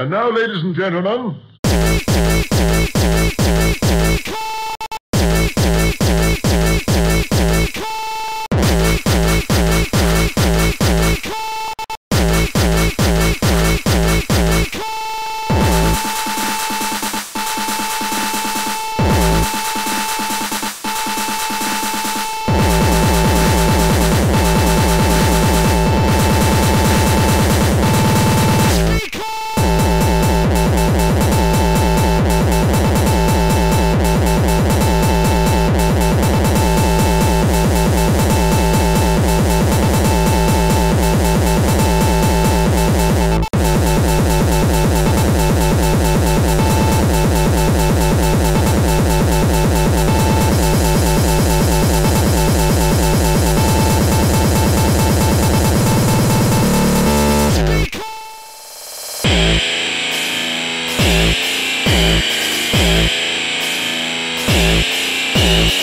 And now, ladies and gentlemen. Thank you.